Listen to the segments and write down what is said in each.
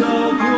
jogo.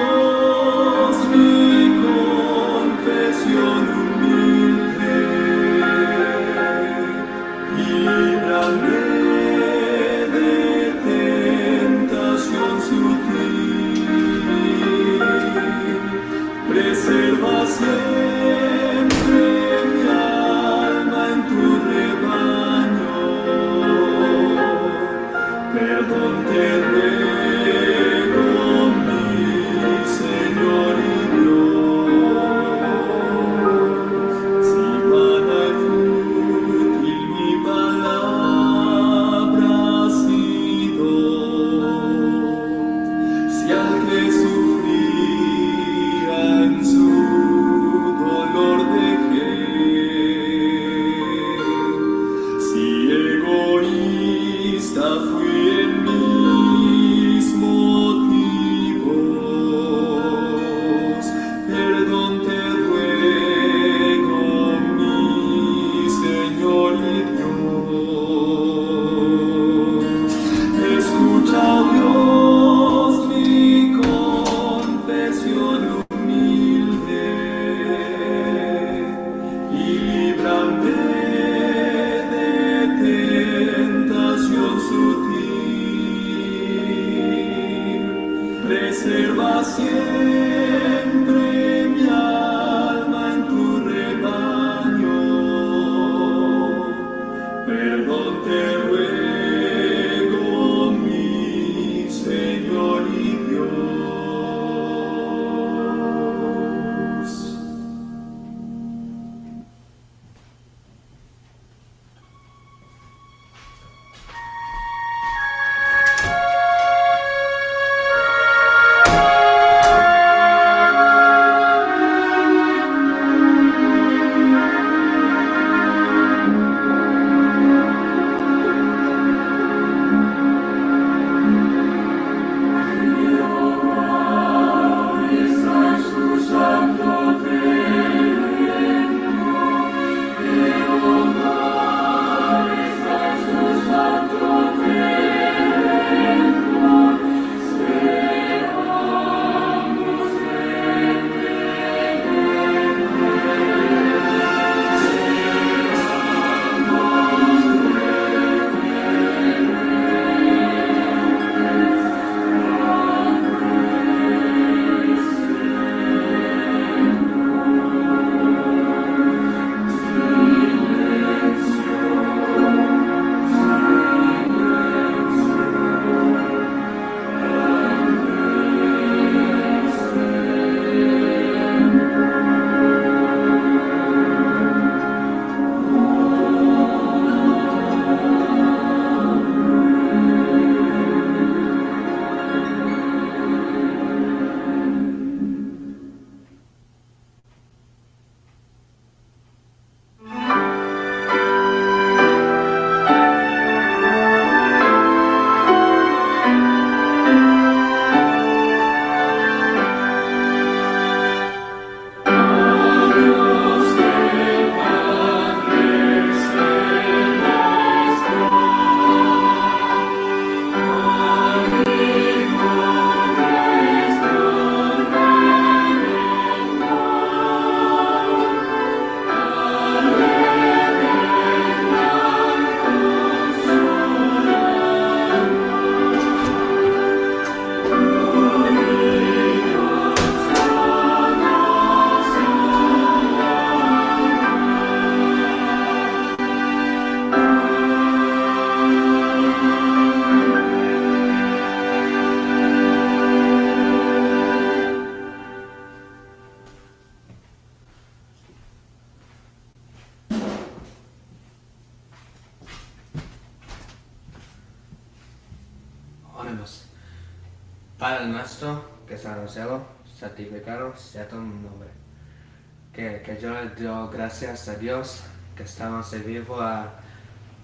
Gracias a Dios que estamos en vivo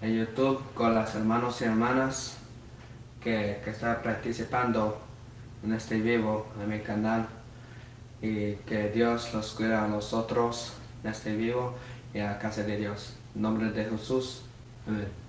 en YouTube con las hermanos y hermanas que, están participando en este vivo en mi canal y que Dios los cuida a nosotros en este vivo y a casa de Dios. En nombre de Jesús. Amén.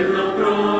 Ты был прочь.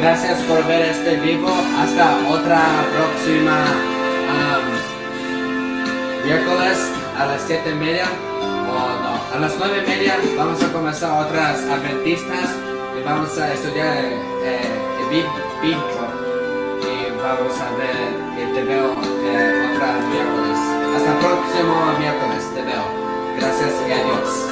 Gracias por ver este vivo. Hasta otra próxima miércoles a las siete y media. O no, a las nueve y media vamos a comenzar otras adventistas y vamos a estudiar eh, el y vamos a ver y te veo eh, otra miércoles. Hasta el próximo miércoles te veo. Gracias y adiós.